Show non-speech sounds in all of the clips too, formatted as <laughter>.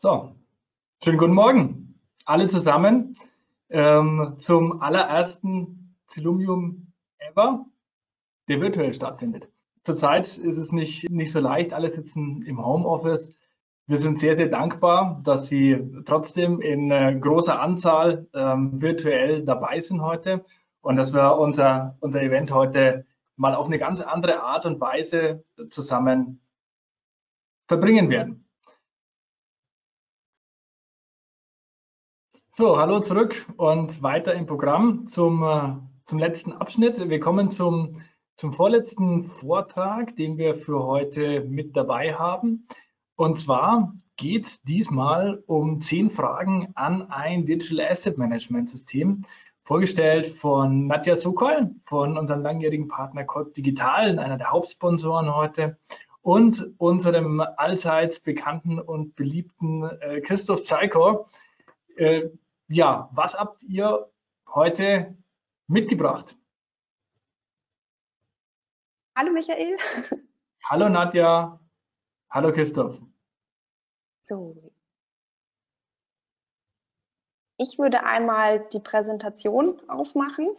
So, schönen guten Morgen alle zusammen ähm, zum allerersten Zilumium ever, der virtuell stattfindet. Zurzeit ist es nicht, nicht so leicht, alle sitzen im Homeoffice. Wir sind sehr, sehr dankbar, dass Sie trotzdem in äh, großer Anzahl ähm, virtuell dabei sind heute und dass wir unser, unser Event heute mal auf eine ganz andere Art und Weise zusammen verbringen werden. So, hallo zurück und weiter im Programm zum, äh, zum letzten Abschnitt. Wir kommen zum, zum vorletzten Vortrag, den wir für heute mit dabei haben. Und zwar geht es diesmal um zehn Fragen an ein Digital Asset Management System, vorgestellt von Nadja Sokol, von unserem langjährigen Partner Code Digital, einer der Hauptsponsoren heute, und unserem allseits bekannten und beliebten äh, Christoph Zeiko. Äh, ja, was habt ihr heute mitgebracht? Hallo Michael. Hallo Nadja. Hallo Christoph. So. Ich würde einmal die Präsentation aufmachen.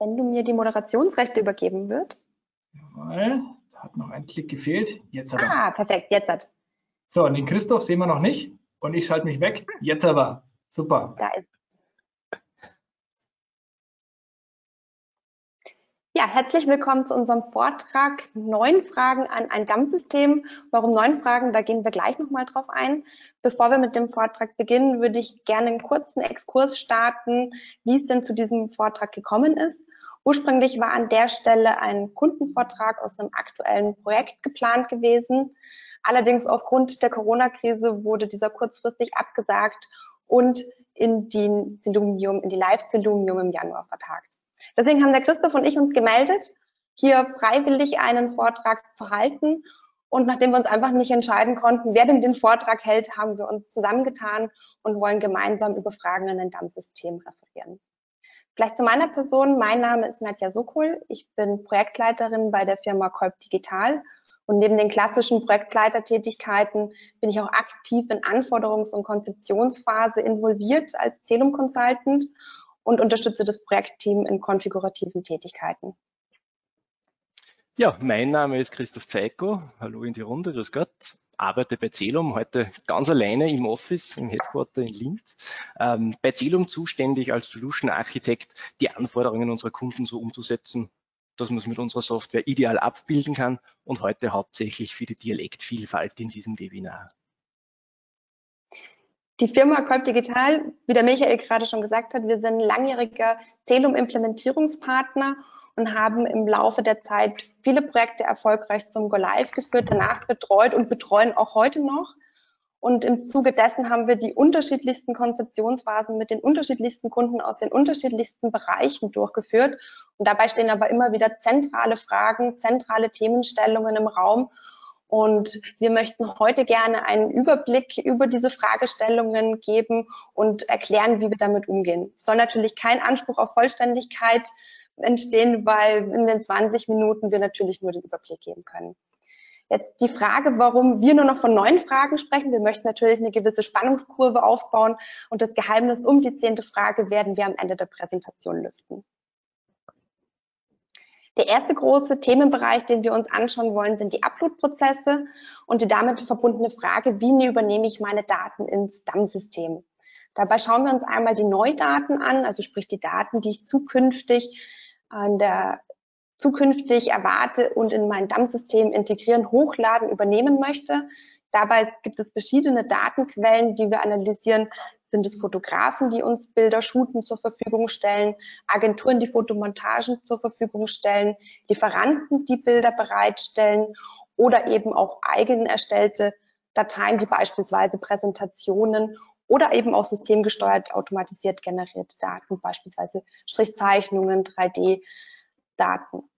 Wenn du mir die Moderationsrechte übergeben würdest. Jawohl, da hat noch ein Klick gefehlt. Jetzt aber. Ah, perfekt, jetzt hat. So, und den Christoph sehen wir noch nicht und ich schalte mich weg. Jetzt aber. Super. Ist. Ja, herzlich willkommen zu unserem Vortrag Neun Fragen an ein DAM-System. Warum neun Fragen? Da gehen wir gleich nochmal drauf ein. Bevor wir mit dem Vortrag beginnen, würde ich gerne einen kurzen Exkurs starten, wie es denn zu diesem Vortrag gekommen ist. Ursprünglich war an der Stelle ein Kundenvortrag aus einem aktuellen Projekt geplant gewesen. Allerdings aufgrund der Corona-Krise wurde dieser kurzfristig abgesagt und in die Zilumium, in die Live-Zilumium im Januar vertagt. Deswegen haben der Christoph und ich uns gemeldet, hier freiwillig einen Vortrag zu halten. Und nachdem wir uns einfach nicht entscheiden konnten, wer denn den Vortrag hält, haben wir uns zusammengetan und wollen gemeinsam über Fragen an ein Dammsystem referieren. Vielleicht zu meiner Person. Mein Name ist Nadja Sokol. Ich bin Projektleiterin bei der Firma Kolb Digital und neben den klassischen Projektleitertätigkeiten bin ich auch aktiv in Anforderungs- und Konzeptionsphase involviert als Celum Consultant und unterstütze das Projektteam in konfigurativen Tätigkeiten. Ja, mein Name ist Christoph Zeiko. Hallo in die Runde, grüß Gott. Arbeite bei Celum heute ganz alleine im Office, im Headquarter in Linz. Ähm, bei Celum zuständig als Solution Architekt, die Anforderungen unserer Kunden so umzusetzen, dass man es mit unserer Software ideal abbilden kann und heute hauptsächlich für die Dialektvielfalt in diesem Webinar. Die Firma Kolb Digital, wie der Michael gerade schon gesagt hat, wir sind langjähriger Telum-Implementierungspartner und haben im Laufe der Zeit viele Projekte erfolgreich zum Go Live geführt, danach betreut und betreuen auch heute noch. Und im Zuge dessen haben wir die unterschiedlichsten Konzeptionsphasen mit den unterschiedlichsten Kunden aus den unterschiedlichsten Bereichen durchgeführt. Und dabei stehen aber immer wieder zentrale Fragen, zentrale Themenstellungen im Raum. Und wir möchten heute gerne einen Überblick über diese Fragestellungen geben und erklären, wie wir damit umgehen. Es soll natürlich kein Anspruch auf Vollständigkeit entstehen, weil in den 20 Minuten wir natürlich nur den Überblick geben können. Jetzt die Frage, warum wir nur noch von neun Fragen sprechen. Wir möchten natürlich eine gewisse Spannungskurve aufbauen und das Geheimnis um die zehnte Frage werden wir am Ende der Präsentation lüften. Der erste große Themenbereich, den wir uns anschauen wollen, sind die Upload-Prozesse und die damit verbundene Frage, wie übernehme ich meine Daten ins DAM-System? Dabei schauen wir uns einmal die Neudaten an, also sprich die Daten, die ich zukünftig an der zukünftig erwarte und in mein DAM-System integrieren, hochladen, übernehmen möchte. Dabei gibt es verschiedene Datenquellen, die wir analysieren. Sind es Fotografen, die uns Bilder shooten zur Verfügung stellen, Agenturen, die Fotomontagen zur Verfügung stellen, Lieferanten, die Bilder bereitstellen oder eben auch eigen erstellte Dateien, wie beispielsweise Präsentationen oder eben auch systemgesteuert automatisiert generierte Daten, beispielsweise Strichzeichnungen, 3D, Daten.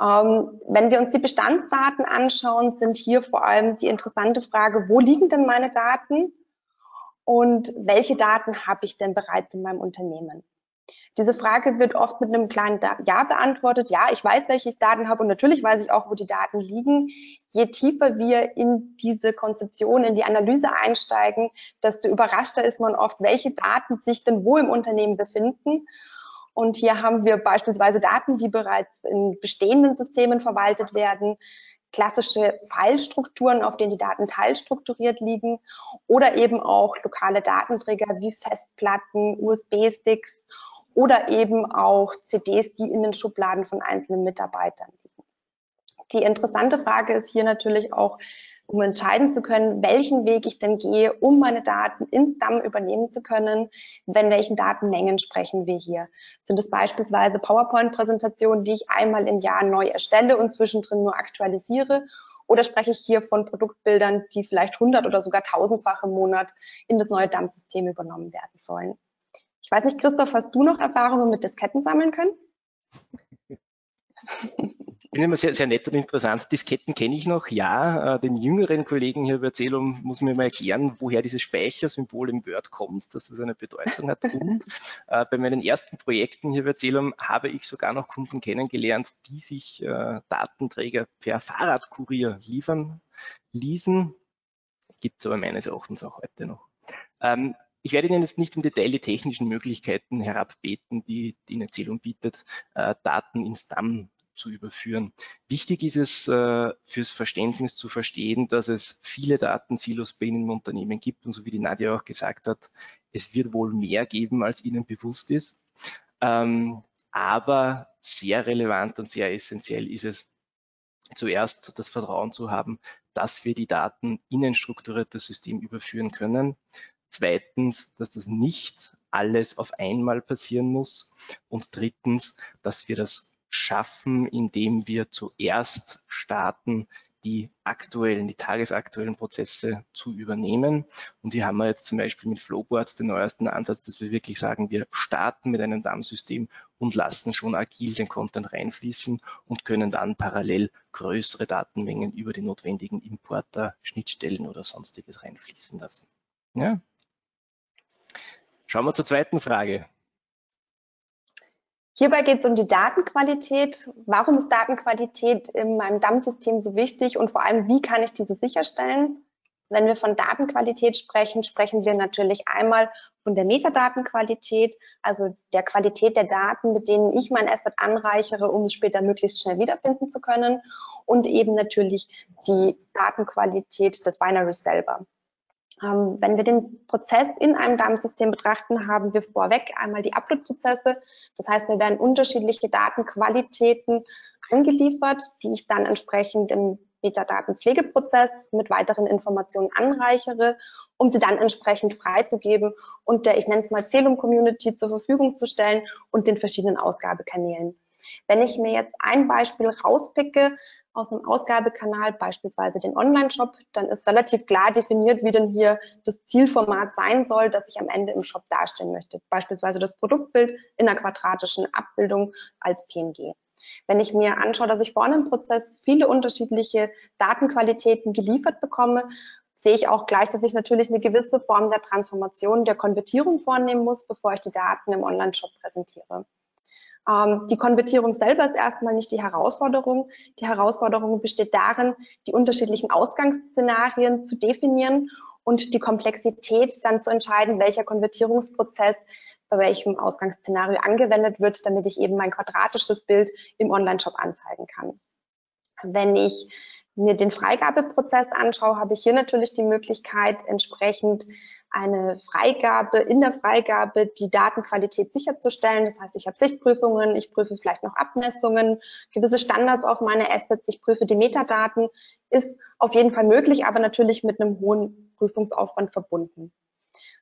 Ähm, wenn wir uns die Bestandsdaten anschauen, sind hier vor allem die interessante Frage, wo liegen denn meine Daten und welche Daten habe ich denn bereits in meinem Unternehmen? Diese Frage wird oft mit einem kleinen Ja beantwortet. Ja, ich weiß, welche Daten habe und natürlich weiß ich auch, wo die Daten liegen. Je tiefer wir in diese Konzeption, in die Analyse einsteigen, desto überraschter ist man oft, welche Daten sich denn wo im Unternehmen befinden. Und hier haben wir beispielsweise Daten, die bereits in bestehenden Systemen verwaltet werden, klassische Filestrukturen, auf denen die Daten teilstrukturiert liegen oder eben auch lokale Datenträger wie Festplatten, USB-Sticks oder eben auch CDs, die in den Schubladen von einzelnen Mitarbeitern liegen. Die interessante Frage ist hier natürlich auch, um entscheiden zu können, welchen Weg ich denn gehe, um meine Daten ins DAM übernehmen zu können, wenn welchen Datenmengen sprechen wir hier. Sind es beispielsweise PowerPoint-Präsentationen, die ich einmal im Jahr neu erstelle und zwischendrin nur aktualisiere? Oder spreche ich hier von Produktbildern, die vielleicht hundert oder sogar tausendfach im Monat in das neue DAM-System übernommen werden sollen? Ich weiß nicht, Christoph, hast du noch Erfahrungen mit Disketten sammeln können? Finde immer sehr, sehr nett und interessant. Disketten kenne ich noch, ja. Äh, den jüngeren Kollegen hier bei Erzählung muss mir mal erklären, woher dieses Speichersymbol im Word kommt, dass das eine Bedeutung hat. Und <laughs> äh, bei meinen ersten Projekten hier bei Erzählung habe ich sogar noch Kunden kennengelernt, die sich äh, Datenträger per Fahrradkurier liefern ließen. Gibt es aber meines Erachtens auch heute noch. Ähm, ich werde Ihnen jetzt nicht im Detail die technischen Möglichkeiten herabbeten, die die Erzählung bietet, äh, Daten ins DAM zu überführen. Wichtig ist es äh, fürs Verständnis zu verstehen, dass es viele Datensilos bei Ihnen im Unternehmen gibt und so wie die Nadja auch gesagt hat, es wird wohl mehr geben, als Ihnen bewusst ist. Ähm, aber sehr relevant und sehr essentiell ist es, zuerst das Vertrauen zu haben, dass wir die Daten in ein strukturiertes System überführen können. Zweitens, dass das nicht alles auf einmal passieren muss. Und drittens, dass wir das schaffen, indem wir zuerst starten, die aktuellen, die tagesaktuellen Prozesse zu übernehmen. Und hier haben wir jetzt zum Beispiel mit Flowboards den neuesten Ansatz, dass wir wirklich sagen, wir starten mit einem DAM-System und lassen schon agil den Content reinfließen und können dann parallel größere Datenmengen über die notwendigen Importer, Schnittstellen oder sonstiges reinfließen lassen. Ja. Schauen wir zur zweiten Frage. Hierbei geht es um die Datenqualität. Warum ist Datenqualität in meinem DAM-System so wichtig und vor allem, wie kann ich diese sicherstellen? Wenn wir von Datenqualität sprechen, sprechen wir natürlich einmal von der Metadatenqualität, also der Qualität der Daten, mit denen ich mein Asset anreichere, um es später möglichst schnell wiederfinden zu können und eben natürlich die Datenqualität des Binaries selber. Ähm, wenn wir den Prozess in einem DAM-System betrachten, haben wir vorweg einmal die Upload-Prozesse. Das heißt, mir werden unterschiedliche Datenqualitäten angeliefert, die ich dann entsprechend im Metadatenpflegeprozess mit weiteren Informationen anreichere, um sie dann entsprechend freizugeben und der, ich nenne es mal Celum-Community zur Verfügung zu stellen und den verschiedenen Ausgabekanälen. Wenn ich mir jetzt ein Beispiel rauspicke, aus einem Ausgabekanal, beispielsweise den Online-Shop, dann ist relativ klar definiert, wie denn hier das Zielformat sein soll, das ich am Ende im Shop darstellen möchte. Beispielsweise das Produktbild in einer quadratischen Abbildung als PNG. Wenn ich mir anschaue, dass ich vorne im Prozess viele unterschiedliche Datenqualitäten geliefert bekomme, sehe ich auch gleich, dass ich natürlich eine gewisse Form der Transformation, der Konvertierung vornehmen muss, bevor ich die Daten im Online-Shop präsentiere. Ähm, die Konvertierung selber ist erstmal nicht die Herausforderung. Die Herausforderung besteht darin, die unterschiedlichen Ausgangsszenarien zu definieren und die Komplexität dann zu entscheiden, welcher Konvertierungsprozess bei welchem Ausgangsszenario angewendet wird, damit ich eben mein quadratisches Bild im Online-Shop anzeigen kann. Wenn ich mir den Freigabeprozess anschaue, habe ich hier natürlich die Möglichkeit, entsprechend eine Freigabe, in der Freigabe die Datenqualität sicherzustellen. Das heißt, ich habe Sichtprüfungen, ich prüfe vielleicht noch Abmessungen, gewisse Standards auf meine Assets, ich prüfe die Metadaten, ist auf jeden Fall möglich, aber natürlich mit einem hohen Prüfungsaufwand verbunden.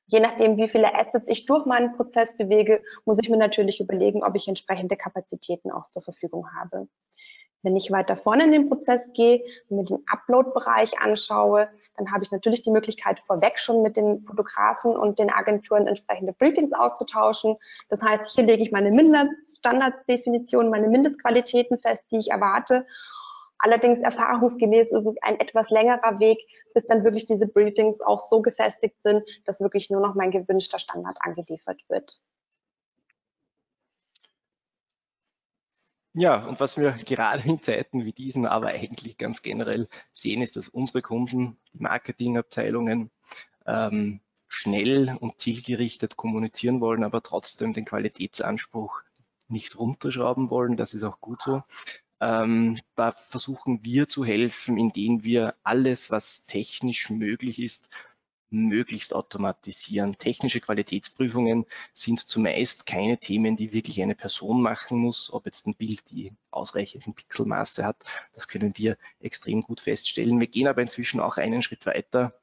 Je nachdem, wie viele Assets ich durch meinen Prozess bewege, muss ich mir natürlich überlegen, ob ich entsprechende Kapazitäten auch zur Verfügung habe. Wenn ich weiter vorne in den Prozess gehe und mir den Upload-Bereich anschaue, dann habe ich natürlich die Möglichkeit, vorweg schon mit den Fotografen und den Agenturen entsprechende Briefings auszutauschen. Das heißt, hier lege ich meine Mindeststandardsdefinition, meine Mindestqualitäten fest, die ich erwarte. Allerdings erfahrungsgemäß ist es ein etwas längerer Weg, bis dann wirklich diese Briefings auch so gefestigt sind, dass wirklich nur noch mein gewünschter Standard angeliefert wird. Ja, und was wir gerade in Zeiten wie diesen, aber eigentlich ganz generell sehen, ist, dass unsere Kunden, die Marketingabteilungen, ähm, schnell und zielgerichtet kommunizieren wollen, aber trotzdem den Qualitätsanspruch nicht runterschrauben wollen. Das ist auch gut so. Ähm, da versuchen wir zu helfen, indem wir alles, was technisch möglich ist, möglichst automatisieren. Technische Qualitätsprüfungen sind zumeist keine Themen, die wirklich eine Person machen muss, ob jetzt ein Bild die ausreichenden Pixelmaße hat. Das können wir extrem gut feststellen. Wir gehen aber inzwischen auch einen Schritt weiter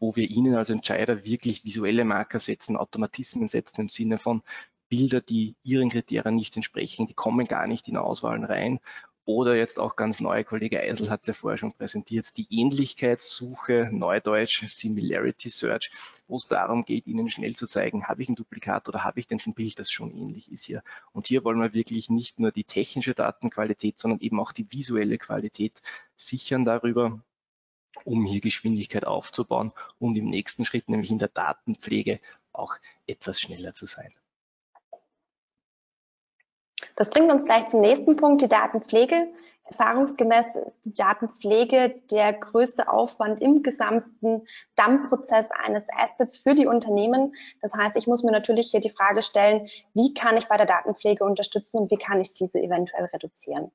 wo wir Ihnen als Entscheider wirklich visuelle Marker setzen, Automatismen setzen im Sinne von Bilder, die Ihren Kriterien nicht entsprechen, die kommen gar nicht in Auswahlen rein oder jetzt auch ganz neu, Kollege Eisel hat es ja vorher schon präsentiert, die Ähnlichkeitssuche, Neudeutsch, Similarity Search, wo es darum geht, Ihnen schnell zu zeigen, habe ich ein Duplikat oder habe ich denn ein Bild, das schon ähnlich ist hier. Und hier wollen wir wirklich nicht nur die technische Datenqualität, sondern eben auch die visuelle Qualität sichern darüber, um hier Geschwindigkeit aufzubauen und im nächsten Schritt, nämlich in der Datenpflege, auch etwas schneller zu sein. Das bringt uns gleich zum nächsten Punkt, die Datenpflege. Erfahrungsgemäß ist die Datenpflege der größte Aufwand im gesamten DAM-Prozess eines Assets für die Unternehmen. Das heißt, ich muss mir natürlich hier die Frage stellen, wie kann ich bei der Datenpflege unterstützen und wie kann ich diese eventuell reduzieren?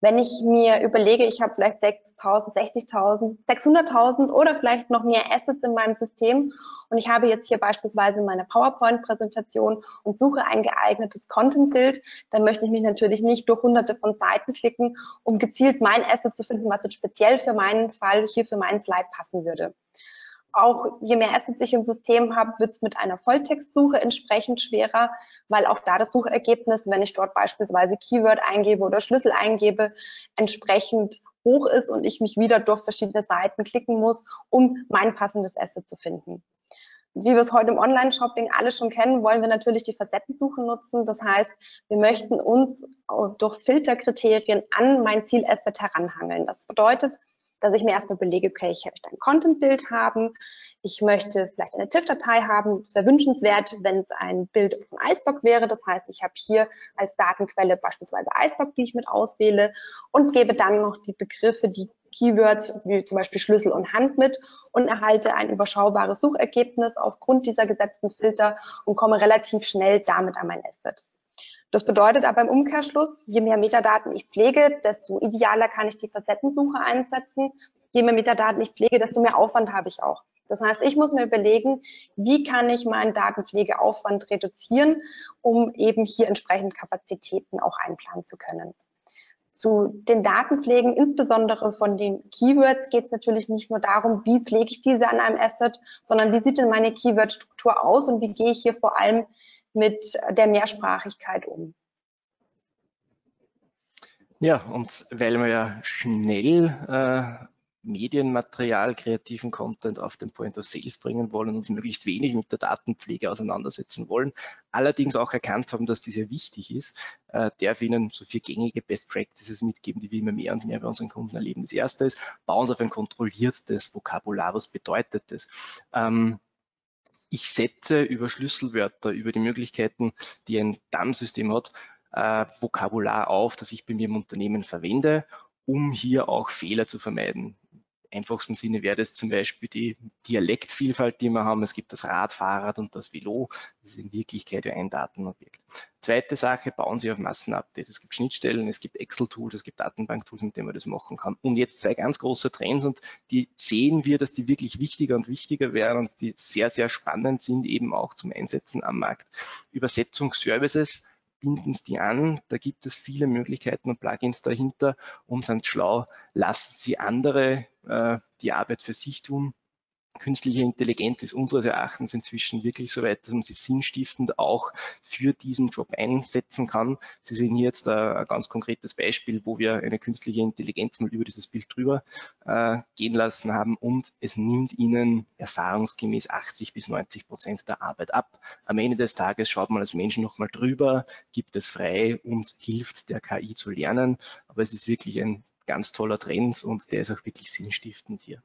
Wenn ich mir überlege, ich habe vielleicht 6.000, 60.000, 600.000 oder vielleicht noch mehr Assets in meinem System und ich habe jetzt hier beispielsweise meine PowerPoint-Präsentation und suche ein geeignetes Content-Bild, dann möchte ich mich natürlich nicht durch hunderte von Seiten klicken, um gezielt mein Asset zu finden, was jetzt speziell für meinen Fall hier für meinen Slide passen würde. Auch je mehr Assets ich im System habe, wird es mit einer Volltextsuche entsprechend schwerer, weil auch da das Suchergebnis, wenn ich dort beispielsweise Keyword eingebe oder Schlüssel eingebe, entsprechend hoch ist und ich mich wieder durch verschiedene Seiten klicken muss, um mein passendes Asset zu finden. Wie wir es heute im Online-Shopping alle schon kennen, wollen wir natürlich die Facettensuche nutzen. Das heißt, wir möchten uns durch Filterkriterien an mein Zielasset heranhangeln. Das bedeutet, dass ich mir erstmal belege, okay, ich möchte ein Content-Bild haben, ich möchte vielleicht eine TIFF-Datei haben. Es wäre wünschenswert, wenn es ein Bild von iStock wäre. Das heißt, ich habe hier als Datenquelle beispielsweise iStock, die ich mit auswähle und gebe dann noch die Begriffe, die Keywords wie zum Beispiel Schlüssel und Hand mit und erhalte ein überschaubares Suchergebnis aufgrund dieser gesetzten Filter und komme relativ schnell damit an mein Asset. Das bedeutet aber im Umkehrschluss, je mehr Metadaten ich pflege, desto idealer kann ich die Facettensuche einsetzen. Je mehr Metadaten ich pflege, desto mehr Aufwand habe ich auch. Das heißt, ich muss mir überlegen, wie kann ich meinen Datenpflegeaufwand reduzieren, um eben hier entsprechend Kapazitäten auch einplanen zu können. Zu den Datenpflegen, insbesondere von den Keywords, geht es natürlich nicht nur darum, wie pflege ich diese an einem Asset, sondern wie sieht denn meine Keyword-Struktur aus und wie gehe ich hier vor allem mit der Mehrsprachigkeit um. Ja, und weil wir ja schnell äh, Medienmaterial, kreativen Content auf den Point of Sales bringen wollen, uns möglichst wenig mit der Datenpflege auseinandersetzen wollen, allerdings auch erkannt haben, dass diese wichtig ist, äh, darf Ihnen so vier gängige Best Practices mitgeben, die wir immer mehr und mehr bei unseren Kunden erleben. Das erste ist, bauen Sie auf ein kontrolliertes Vokabular. Was bedeutet das? Ähm, ich setze über Schlüsselwörter, über die Möglichkeiten, die ein DAM-System hat, äh, Vokabular auf, das ich bei mir im Unternehmen verwende, um hier auch Fehler zu vermeiden einfachsten Sinne wäre das zum Beispiel die Dialektvielfalt, die wir haben. Es gibt das Rad, Fahrrad und das Velo. Das ist in Wirklichkeit ein Datenobjekt. Zweite Sache, bauen Sie auf Massenupdates. Es gibt Schnittstellen, es gibt Excel-Tools, es gibt Datenbank-Tools, mit denen man das machen kann. Und jetzt zwei ganz große Trends und die sehen wir, dass die wirklich wichtiger und wichtiger werden und die sehr, sehr spannend sind, eben auch zum Einsetzen am Markt. Übersetzungsservices binden es die an. Da gibt es viele Möglichkeiten und Plugins dahinter und sind schlau. Lassen Sie andere äh, die Arbeit für sich tun. Künstliche Intelligenz ist unseres Erachtens inzwischen wirklich so weit, dass man sie sinnstiftend auch für diesen Job einsetzen kann. Sie sehen hier jetzt ein, ganz konkretes Beispiel, wo wir eine künstliche Intelligenz mal über dieses Bild drüber äh, gehen lassen haben und es nimmt Ihnen erfahrungsgemäß 80 bis 90 Prozent der Arbeit ab. Am Ende des Tages schaut man als Menschen nochmal drüber, gibt es frei und hilft der KI zu lernen. Aber es ist wirklich ein ganz toller Trend und der ist auch wirklich sinnstiftend hier.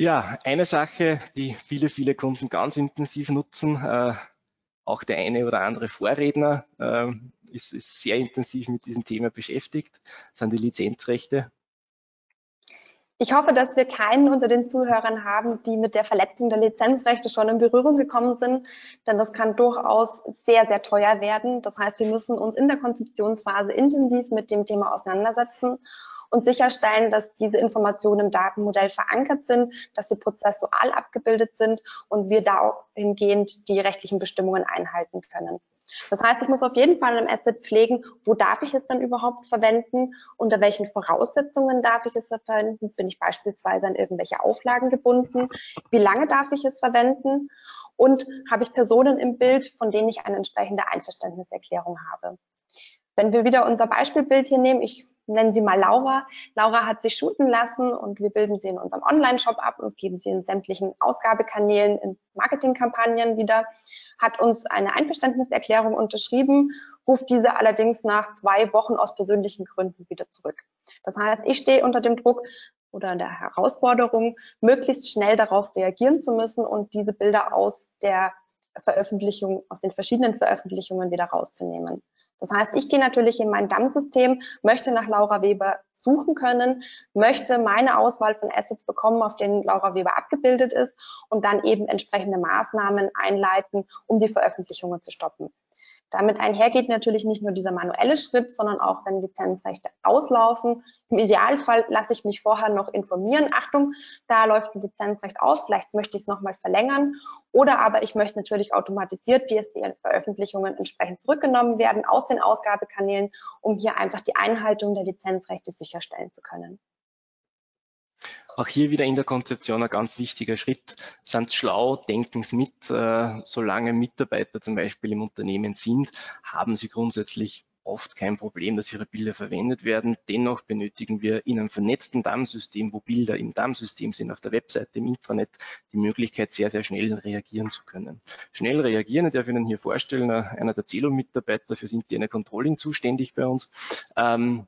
Ja, eine Sache, die viele, viele Kunden ganz intensiv nutzen, äh, auch der eine oder andere Vorredner äh, ist, ist sehr intensiv mit diesem Thema beschäftigt, sind die Lizenzrechte. Ich hoffe, dass wir keinen unter den Zuhörern haben, die mit der Verletzung der Lizenzrechte schon in Berührung gekommen sind, denn das kann durchaus sehr, sehr teuer werden. Das heißt, wir müssen uns in der Konzeptionsphase intensiv mit dem Thema auseinandersetzen und sicherstellen, dass diese Informationen im Datenmodell verankert sind, dass sie prozessual abgebildet sind und wir dahingehend die rechtlichen Bestimmungen einhalten können. Das heißt, ich muss auf jeden Fall im Asset pflegen, wo darf ich es dann überhaupt verwenden, unter welchen Voraussetzungen darf ich es verwenden, bin ich beispielsweise an irgendwelche Auflagen gebunden, wie lange darf ich es verwenden? Und habe ich Personen im Bild, von denen ich eine entsprechende Einverständniserklärung habe. Wenn wir wieder unser Beispielbild hier nehmen, ich nenne sie mal Laura. Laura hat sich shooten lassen und wir bilden sie in unserem Online-Shop ab und geben sie in sämtlichen Ausgabekanälen, in Marketingkampagnen wieder, hat uns eine Einverständniserklärung unterschrieben, ruft diese allerdings nach zwei Wochen aus persönlichen Gründen wieder zurück. Das heißt, ich stehe unter dem Druck, oder der Herausforderung, möglichst schnell darauf reagieren zu müssen und diese Bilder aus der Veröffentlichung, aus den verschiedenen Veröffentlichungen wieder rauszunehmen. Das heißt, ich gehe natürlich in mein DAM-System, möchte nach Laura Weber suchen können, möchte meine Auswahl von Assets bekommen, auf denen Laura Weber abgebildet ist und dann eben entsprechende Maßnahmen einleiten, um die Veröffentlichungen zu stoppen. Damit einhergeht natürlich nicht nur dieser manuelle Schritt, sondern auch, wenn Lizenzrechte auslaufen. Im Idealfall lasse ich mich vorher noch informieren. Achtung, da läuft ein Lizenzrecht aus, vielleicht möchte ich es nochmal verlängern. Oder aber ich möchte natürlich automatisiert die veröffentlichungen entsprechend zurückgenommen werden aus den Ausgabekanälen, um hier einfach die Einhaltung der Lizenzrechte sicherstellen zu können. Auch hier wieder in der Konzeption ein ganz wichtiger Schritt. Sind schlau, denken Sie mit. Äh, solange Mitarbeiter zum Beispiel im Unternehmen sind, haben sie grundsätzlich oft kein Problem, dass ihre Bilder verwendet werden. Dennoch benötigen wir in einem vernetzten DAM-System, wo Bilder im DAM-System sind, auf der Webseite, im Intranet, die Möglichkeit, sehr, sehr schnell reagieren zu können. Schnell reagieren, ich darf Ihnen hier vorstellen, einer der Zelo-Mitarbeiter fürs interne Controlling zuständig bei uns. Ähm,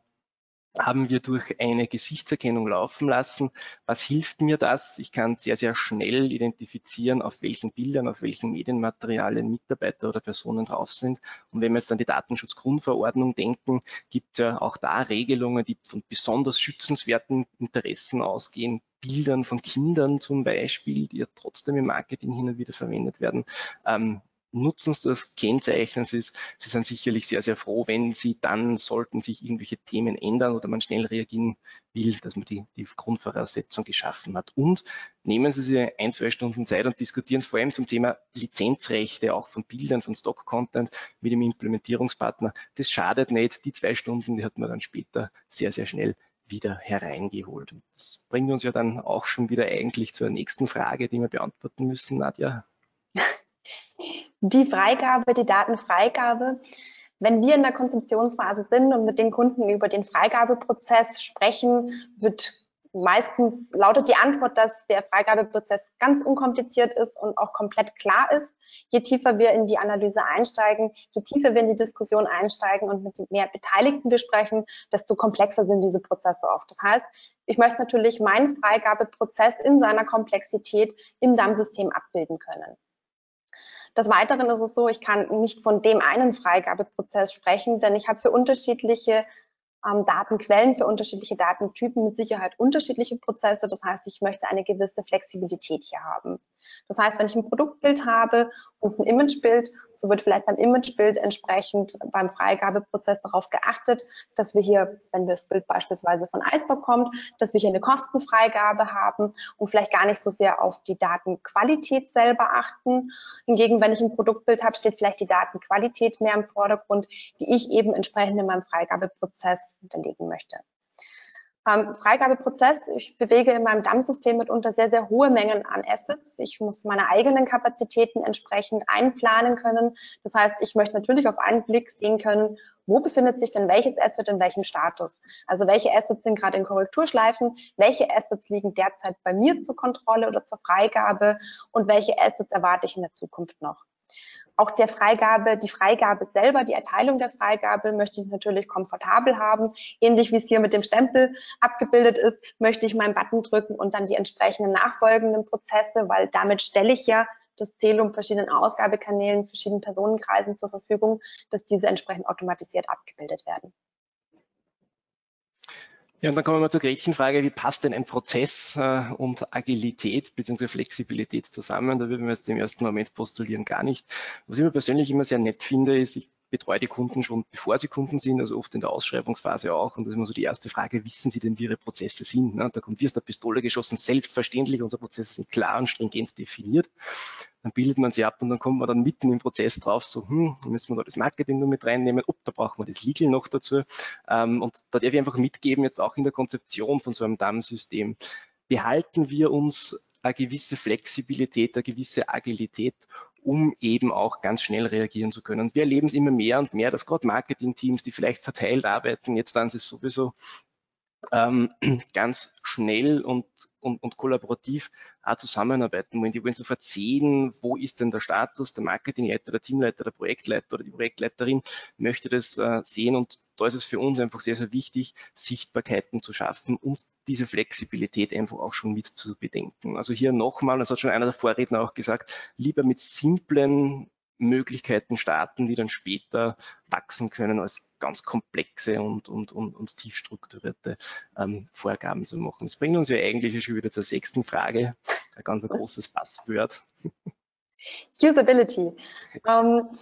haben wir durch eine Gesichtserkennung laufen lassen. Was hilft mir das? Ich kann sehr, sehr schnell identifizieren, auf welchen Bildern, auf welchen Medienmaterialien Mitarbeiter oder Personen drauf sind. Und wenn wir jetzt an die Datenschutzgrundverordnung denken, gibt es ja auch da Regelungen, die von besonders schützenswerten Interessen ausgehen. Bildern von Kindern zum Beispiel, die ja trotzdem im Marketing hin und wieder verwendet werden. Ähm, nutzen Sie das, kennzeichnen Sie es. Sie sind sicherlich sehr, sehr froh, wenn Sie dann, sollten sich irgendwelche Themen ändern oder man schnell reagieren will, dass man die, die Grundvoraussetzung geschaffen hat. Und nehmen Sie sich ein, zwei Stunden Zeit und diskutieren es vor allem zum Thema Lizenzrechte, auch von Bildern, von Stock-Content mit dem Implementierungspartner. Das schadet nicht. Die zwei Stunden, die hat man dann später sehr, sehr schnell wieder hereingeholt. Das bringt uns ja dann auch schon wieder eigentlich zur nächsten Frage, die wir beantworten müssen, Nadja. Die Freigabe, die Datenfreigabe. Wenn wir in der Konzeptionsphase sind und mit den Kunden über den Freigabeprozess sprechen, wird meistens lautet die Antwort, dass der Freigabeprozess ganz unkompliziert ist und auch komplett klar ist. Je tiefer wir in die Analyse einsteigen, je tiefer wir in die Diskussion einsteigen und mit mehr Beteiligten besprechen, desto komplexer sind diese Prozesse oft. Das heißt, ich möchte natürlich meinen Freigabeprozess in seiner Komplexität im DAM-System abbilden können. Des Weiteren ist es so, ich kann nicht von dem einen Freigabeprozess sprechen, denn ich habe für unterschiedliche ähm, Datenquellen für unterschiedliche Datentypen mit Sicherheit unterschiedliche Prozesse. Das heißt, ich möchte eine gewisse Flexibilität hier haben. Das heißt, wenn ich ein Produktbild habe und ein Imagebild, so wird vielleicht beim Imagebild entsprechend beim Freigabeprozess darauf geachtet, dass wir hier, wenn das Bild beispielsweise von iStock kommt, dass wir hier eine Kostenfreigabe haben und vielleicht gar nicht so sehr auf die Datenqualität selber achten. Hingegen, wenn ich ein Produktbild habe, steht vielleicht die Datenqualität mehr im Vordergrund, die ich eben entsprechend in meinem Freigabeprozess hinterlegen möchte. Ähm, Freigabeprozess, ich bewege in meinem DAM-System mitunter sehr, sehr hohe Mengen an Assets. Ich muss meine eigenen Kapazitäten entsprechend einplanen können. Das heißt, ich möchte natürlich auf einen Blick sehen können, wo befindet sich denn welches Asset in welchem Status? Also welche Assets sind gerade in Korrekturschleifen, welche Assets liegen derzeit bei mir zur Kontrolle oder zur Freigabe und welche Assets erwarte ich in der Zukunft noch. Auch der Freigabe, die Freigabe selber, die Erteilung der Freigabe möchte ich natürlich komfortabel haben. Ähnlich wie es hier mit dem Stempel abgebildet ist, möchte ich meinen Button drücken und dann die entsprechenden nachfolgenden Prozesse, weil damit stelle ich ja das Zählum verschiedenen Ausgabekanälen, verschiedenen Personenkreisen zur Verfügung, dass diese entsprechend automatisiert abgebildet werden. Ja, und dann kommen wir zur Gretchenfrage, wie passt denn ein Prozess äh, und Agilität bzw. Flexibilität zusammen? Da würden wir jetzt im ersten Moment postulieren gar nicht. Was ich mir persönlich immer sehr nett finde, ist, ich betreue die Kunden schon, bevor sie Kunden sind, also oft in der Ausschreibungsphase auch. Und das ist immer so die erste Frage, wissen Sie denn, wie Ihre Prozesse sind? Ne? Da kommt wie aus der Pistole geschossen, selbstverständlich, unsere Prozesse sind klar und stringent definiert. Dann bildet man sie ab und dann kommt man dann mitten im Prozess drauf, so, hm, müssen wir da das Marketing nur mit reinnehmen, ob, da brauchen wir das Legal noch dazu. Ähm, und da darf ich einfach mitgeben, jetzt auch in der Konzeption von so einem DAM-System, behalten wir uns eine gewisse Flexibilität, eine gewisse Agilität, um eben auch ganz schnell reagieren zu können. Wir erleben es immer mehr und mehr, dass gerade Marketing-Teams, die vielleicht verteilt arbeiten, jetzt dann sie sowieso ähm, <clears throat> ganz schnell und, und, und kollaborativ auch zusammenarbeiten wollen. Die wollen sofort sehen, wo ist denn der Status, der Marketingleiter, der Teamleiter, der Projektleiter oder die Projektleiterin möchte das äh, sehen und da ist es für uns einfach sehr, sehr wichtig, Sichtbarkeiten zu schaffen und diese Flexibilität einfach auch schon mit zu bedenken. Also hier nochmal, das hat schon einer der Vorredner auch gesagt, lieber mit simplen Möglichkeiten starten, die dann später wachsen können, als ganz komplexe und, und, und, und tief strukturierte ähm, Vorgaben zu machen. Das bringt uns ja eigentlich schon wieder zur sechsten Frage, ein ganz ein großes Passwort. Usability. Um, ähm,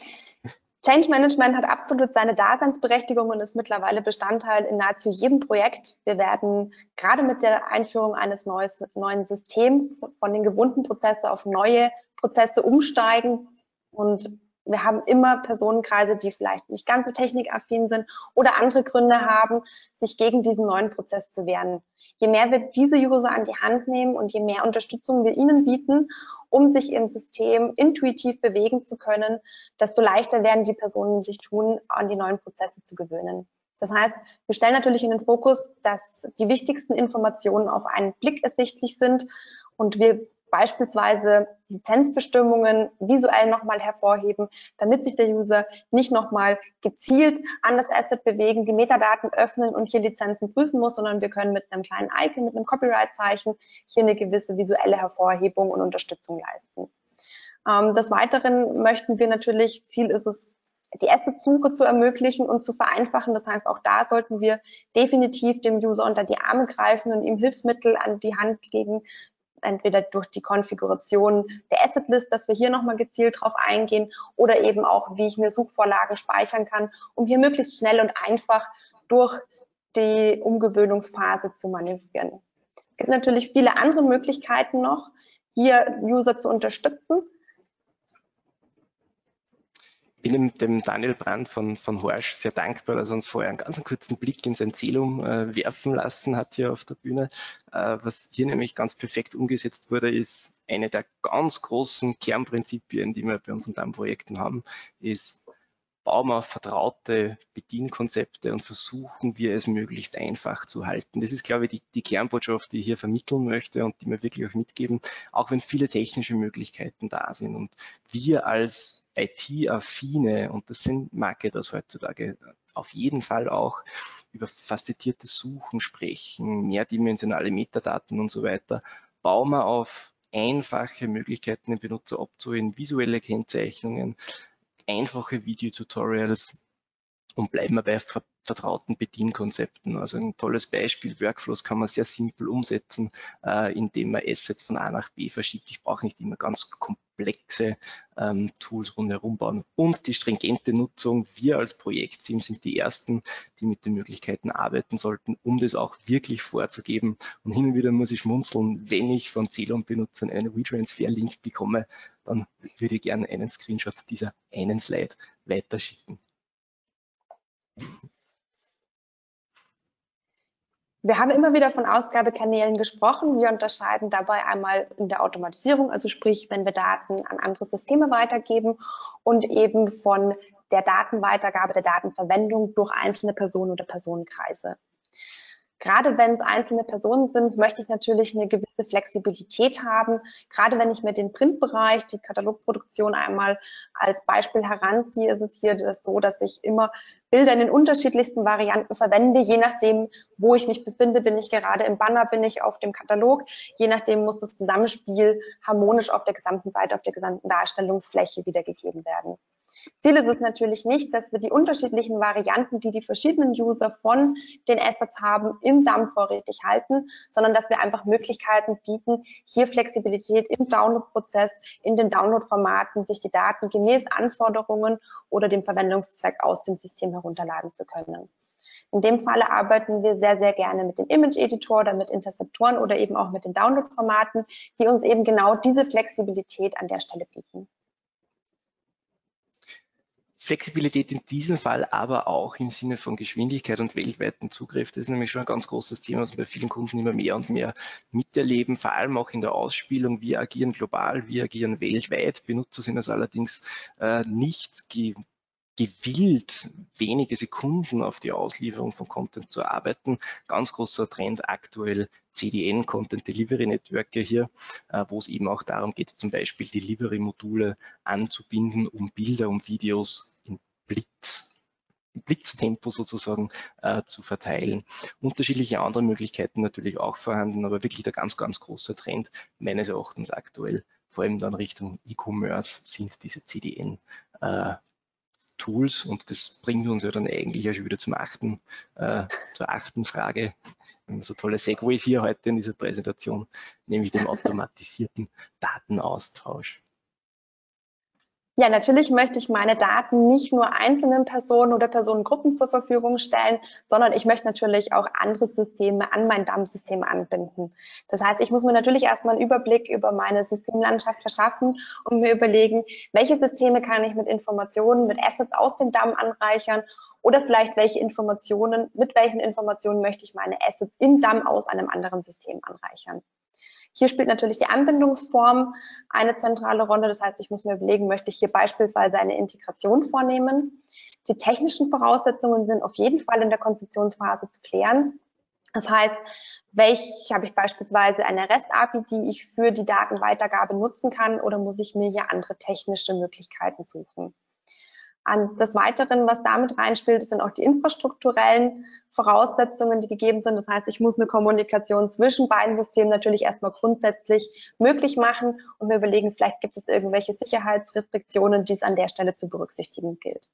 Change Management hat absolut seine Daseinsberechtigung und ist mittlerweile Bestandteil in nahezu jedem Projekt. Wir werden gerade mit der Einführung eines neues, neuen Systems von den gewohnten Prozessen auf neue Prozesse umsteigen und wir haben immer Personenkreise, die vielleicht nicht ganz so technikaffin sind oder andere Gründe haben, sich gegen diesen neuen Prozess zu wehren. Je mehr wir diese User an die Hand nehmen und je mehr Unterstützung wir ihnen bieten, um sich im System intuitiv bewegen zu können, desto leichter werden die Personen sich tun, an die neuen Prozesse zu gewöhnen. Das heißt, wir stellen natürlich in den Fokus, dass die wichtigsten Informationen auf einen Blick ersichtlich sind und wir beispielsweise Lizenzbestimmungen visuell nochmal hervorheben, damit sich der User nicht nochmal gezielt an das Asset bewegen, die Metadaten öffnen und hier Lizenzen prüfen muss, sondern wir können mit einem kleinen Icon, mit einem Copyright-Zeichen hier eine gewisse visuelle Hervorhebung und Unterstützung leisten. Ähm, des Weiteren möchten wir natürlich, Ziel ist es, die Asset-Suche zu ermöglichen und zu vereinfachen. Das heißt, auch da sollten wir definitiv dem User unter die Arme greifen und ihm Hilfsmittel an die Hand geben, entweder durch die Konfiguration der Asset List, dass wir hier nochmal gezielt drauf eingehen oder eben auch, wie ich mir Suchvorlagen speichern kann, um hier möglichst schnell und einfach durch die Umgewöhnungsphase zu manövrieren. Es gibt natürlich viele andere Möglichkeiten noch, hier User zu unterstützen bin dem Daniel Brandt von, von Horsch sehr dankbar, dass er uns vorher einen ganz kurzen Blick ins Erzählung äh, werfen lassen hat hier auf der Bühne. Äh, was hier nämlich ganz perfekt umgesetzt wurde, ist eine der ganz großen Kernprinzipien, die wir bei unseren DAM-Projekten haben, ist bauen wir vertraute Bedienkonzepte und versuchen wir es möglichst einfach zu halten. Das ist, glaube ich, die, die Kernbotschaft, die ich hier vermitteln möchte und die wir wirklich auch mitgeben, auch wenn viele technische Möglichkeiten da sind. Und wir als IT-affine, und das sind Marketers heutzutage auf jeden Fall auch, über facettierte Suchen sprechen, mehrdimensionale Metadaten und so weiter, bauen wir auf einfache Möglichkeiten, den Benutzer abzuholen, visuelle Kennzeichnungen, einfache Videotutorials und bleiben wir bei vertrauten Bedienkonzepten. Also ein tolles Beispiel, Workflows kann man sehr simpel umsetzen, äh, indem man Assets von A nach B verschiebt. Ich brauche nicht immer ganz komplexe ähm, Tools rundherum bauen. Und die stringente Nutzung, wir als Projektteam sind die Ersten, die mit den Möglichkeiten arbeiten sollten, um das auch wirklich vorzugeben. Und hin und wieder muss ich schmunzeln, wenn ich von Celon-Benutzern einen WeTransfer-Link bekomme, dann würde ich gerne einen Screenshot dieser einen Slide weiterschicken. Wir haben immer wieder von Ausgabekanälen gesprochen. Wir unterscheiden dabei einmal in der Automatisierung, also sprich, wenn wir Daten an andere Systeme weitergeben und eben von der Datenweitergabe, der Datenverwendung durch einzelne Personen oder Personenkreise. Gerade wenn es einzelne Personen sind, möchte ich natürlich eine gewisse Flexibilität haben. Gerade wenn ich mir den Printbereich, die Katalogproduktion einmal als Beispiel heranziehe, ist es hier das so, dass ich immer Bilder in den unterschiedlichsten Varianten verwende. Je nachdem, wo ich mich befinde, bin ich gerade im Banner, bin ich auf dem Katalog. Je nachdem muss das Zusammenspiel harmonisch auf der gesamten Seite, auf der gesamten Darstellungsfläche wiedergegeben werden. Ziel ist es natürlich nicht, dass wir die unterschiedlichen Varianten, die die verschiedenen User von den Assets haben, im DAM vorrätig halten, sondern dass wir einfach Möglichkeiten bieten, hier Flexibilität im Download-Prozess, in den Download-Formaten, sich die Daten gemäß Anforderungen oder dem Verwendungszweck aus dem System herunterladen zu können. In dem Falle arbeiten wir sehr, sehr gerne mit dem Image Editor oder mit Interceptoren oder eben auch mit den Download-Formaten, die uns eben genau diese Flexibilität an der Stelle bieten. Flexibilität in diesem Fall aber auch im Sinne von Geschwindigkeit und weltweiten Zugriff. Das ist nämlich schon ein ganz großes Thema, was wir bei vielen Kunden immer mehr und mehr miterleben, vor allem auch in der Ausspielung. Wir agieren global, wir agieren weltweit. Benutzer sind es allerdings äh, nicht gewillt, wenige Sekunden auf die Auslieferung von Content zu arbeiten. Ganz großer Trend aktuell CDN, Content Delivery Networker hier, äh, wo es eben auch darum geht, zum Beispiel Delivery-Module anzubinden, um Bilder, um Videos Blitz Blitztempo sozusagen äh, zu verteilen. Unterschiedliche andere Möglichkeiten natürlich auch vorhanden, aber wirklich der ganz, ganz große Trend meines Erachtens aktuell, vor allem dann Richtung E-Commerce, sind diese CDN äh, Tools und das bringt uns ja dann eigentlich auch schon wieder zum achten, äh, zur achten Frage. Wir haben so tolle Segways hier heute in dieser Präsentation, nämlich dem automatisierten Datenaustausch. Ja, natürlich möchte ich meine Daten nicht nur einzelnen Personen oder Personengruppen zur Verfügung stellen, sondern ich möchte natürlich auch andere Systeme an mein DAM-System anbinden. Das heißt, ich muss mir natürlich erstmal einen Überblick über meine Systemlandschaft verschaffen und mir überlegen, welche Systeme kann ich mit Informationen, mit Assets aus dem DAM anreichern oder vielleicht welche Informationen, mit welchen Informationen möchte ich meine Assets im DAM aus einem anderen System anreichern. Hier spielt natürlich die Anbindungsform eine zentrale Rolle. Das heißt, ich muss mir überlegen, möchte ich hier beispielsweise eine Integration vornehmen. Die technischen Voraussetzungen sind auf jeden Fall in der Konzeptionsphase zu klären. Das heißt, welche habe ich beispielsweise eine REST-API, die ich für die Datenweitergabe nutzen kann oder muss ich mir hier andere technische Möglichkeiten suchen? An des Weiteren, was damit reinspielt, sind auch die infrastrukturellen Voraussetzungen, die gegeben sind. Das heißt, ich muss eine Kommunikation zwischen beiden Systemen natürlich erstmal grundsätzlich möglich machen und mir überlegen, vielleicht gibt es irgendwelche Sicherheitsrestriktionen, die es an der Stelle zu berücksichtigen gilt.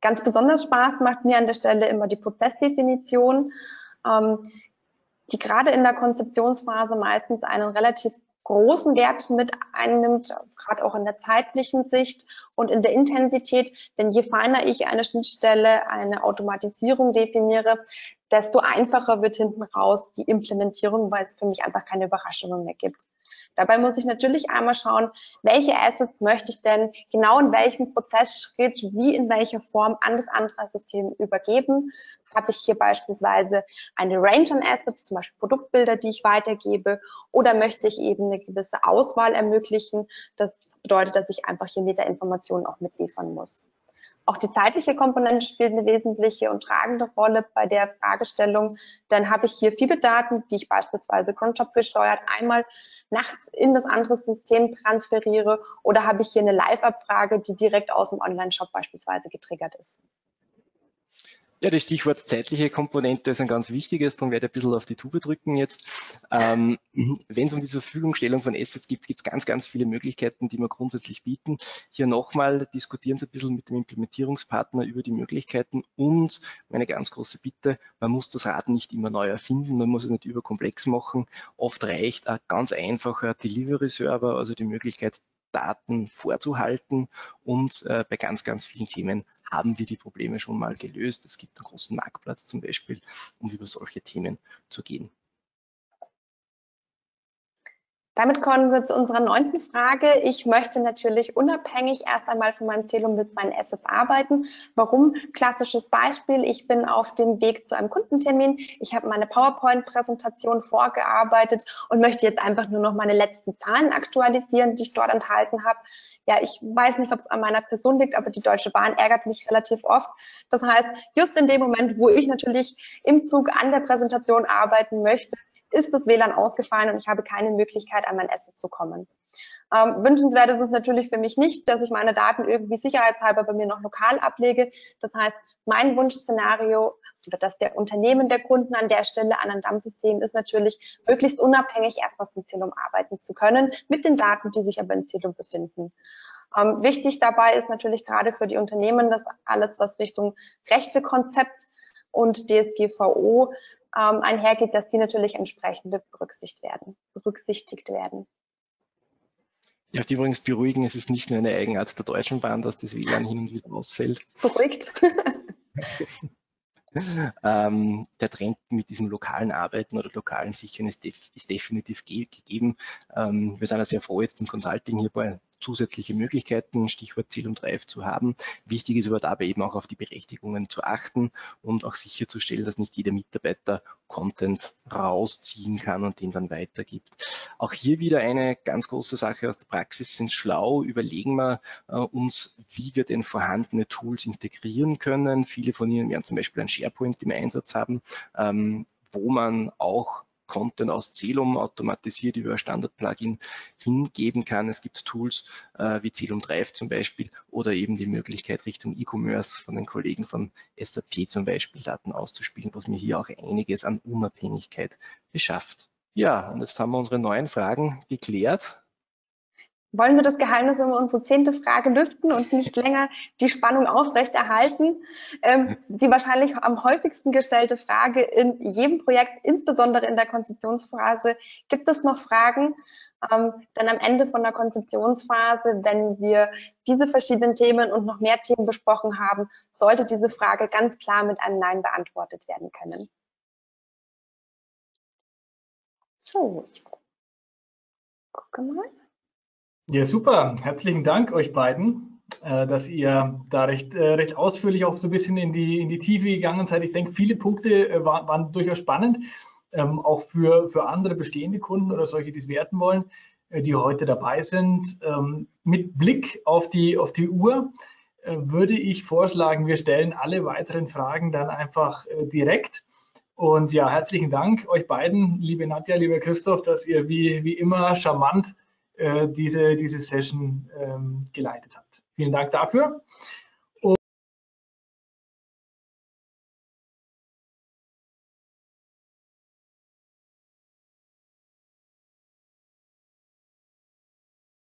Ganz besonders Spaß macht mir an der Stelle immer die Prozessdefinition, ähm, die gerade in der Konzeptionsphase meistens einen relativ großen Wert mit einnimmt, gerade auch in der zeitlichen Sicht und in der Intensität. Denn je feiner ich eine Schnittstelle, eine Automatisierung definiere, desto einfacher wird hinten raus die Implementierung, weil es für mich einfach keine Überraschungen mehr gibt. Dabei muss ich natürlich einmal schauen, welche Assets möchte ich denn genau in welchem Prozessschritt, wie in welcher Form an das andere System übergeben. Habe ich hier beispielsweise eine Range an Assets, zum Beispiel Produktbilder, die ich weitergebe, oder möchte ich eben eine gewisse Auswahl ermöglichen? Das bedeutet, dass ich einfach hier Metainformationen auch mitliefern muss. Auch die zeitliche Komponente spielt eine wesentliche und tragende Rolle bei der Fragestellung. Dann habe ich hier viele Daten, die ich beispielsweise Cronjob gesteuert einmal nachts in das andere System transferiere oder habe ich hier eine Live-Abfrage, die direkt aus dem Online-Shop beispielsweise getriggert ist. Ja, das Stichwort zeitliche Komponente ist ein ganz wichtiges, darum werde ich ein bisschen auf die Tube drücken jetzt. Ähm, Wenn es um die Verfügungstellung von Assets geht, gibt es ganz, ganz viele Möglichkeiten, die wir grundsätzlich bieten. Hier nochmal diskutieren Sie ein bisschen mit dem Implementierungspartner über die Möglichkeiten und meine ganz große Bitte, man muss das Rad nicht immer neu erfinden, man muss es nicht überkomplex machen. Oft reicht ein ganz einfacher Delivery-Server, also die Möglichkeit, Daten vorzuhalten und äh, bei ganz, ganz vielen Themen haben wir die Probleme schon mal gelöst. Es gibt einen großen Marktplatz zum Beispiel, um über solche Themen zu gehen. Damit kommen wir zu unserer neunten Frage. Ich möchte natürlich unabhängig erst einmal von meinem Ziel und mit meinen Assets arbeiten. Warum? Klassisches Beispiel. Ich bin auf dem Weg zu einem Kundentermin. Ich habe meine PowerPoint-Präsentation vorgearbeitet und möchte jetzt einfach nur noch meine letzten Zahlen aktualisieren, die ich dort enthalten habe. Ja, ich weiß nicht, ob es an meiner Person liegt, aber die Deutsche Bahn ärgert mich relativ oft. Das heißt, just in dem Moment, wo ich natürlich im Zug an der Präsentation arbeiten möchte, ist das WLAN ausgefallen und ich habe keine Möglichkeit, an mein Asset zu kommen. Ähm, wünschenswert ist es natürlich für mich nicht, dass ich meine Daten irgendwie sicherheitshalber bei mir noch lokal ablege. Das heißt, mein Wunschszenario oder das der Unternehmen der Kunden an der Stelle an einem DAM-System ist natürlich, möglichst unabhängig erstmal vom Zilum arbeiten zu können, mit den Daten, die sich aber im Zilum befinden. Ähm, wichtig dabei ist natürlich gerade für die Unternehmen, dass alles, was Richtung Rechtekonzept und DSGVO ähm, einhergeht, dass die natürlich entsprechend berücksichtigt werden. Berücksichtigt werden. Ich möchte übrigens beruhigen, es ist nicht nur eine Eigenart der Deutschen Bahn, dass das WLAN hin und wieder ausfällt. Beruhigt. <laughs> ähm, der Trend mit diesem lokalen Arbeiten oder lokalen Sichern ist, def ist definitiv gegeben. Ähm, wir sind ja sehr froh, jetzt im Consulting hier bei zusätzliche Möglichkeiten, Stichwort Ziel und Reif zu haben. Wichtig ist aber dabei eben auch auf die Berechtigungen zu achten und auch sicherzustellen, dass nicht jeder Mitarbeiter Content rausziehen kann und den dann weitergibt. Auch hier wieder eine ganz große Sache aus der Praxis sind schlau. Überlegen wir äh, uns, wie wir denn vorhandene Tools integrieren können. Viele von Ihnen werden zum Beispiel ein SharePoint im Einsatz haben, ähm, wo man auch Content aus Celum automatisiert über Standard-Plugin hingeben kann. Es gibt Tools äh, wie Celum Drive zum Beispiel oder eben die Möglichkeit Richtung E-Commerce von den Kollegen von SAP zum Beispiel Daten auszuspielen, was mir hier auch einiges an Unabhängigkeit beschafft. Ja, und jetzt haben wir unsere neuen Fragen geklärt wollen wir das Geheimnis über unsere zehnte Frage lüften und nicht länger die Spannung aufrechterhalten. Ähm, die wahrscheinlich am häufigsten gestellte Frage in jedem Projekt, insbesondere in der Konzeptionsphase, gibt es noch Fragen? Ähm, dann am Ende von der Konzeptionsphase, wenn wir diese verschiedenen Themen und noch mehr Themen besprochen haben, sollte diese Frage ganz klar mit einem Nein beantwortet werden können. So, ich gucke mal. Ja, super. Herzlichen Dank euch beiden, äh, dass ihr da recht, äh, recht ausführlich auch so ein bisschen in die, in die Tiefe gegangen seid. Ich denke, viele Punkte äh, waren, waren durchaus spannend, ähm, auch für, für andere bestehende Kunden oder solche, die es werten wollen, die heute dabei sind. Ähm, mit Blick auf die, auf die Uhr würde ich vorschlagen, wir stellen alle weiteren Fragen dann einfach direkt. Und ja, herzlichen Dank euch beiden, liebe Nadja, lieber Christoph, dass ihr wie, wie immer charmant diese, diese Session ähm, geleitet hat. Vielen Dank dafür.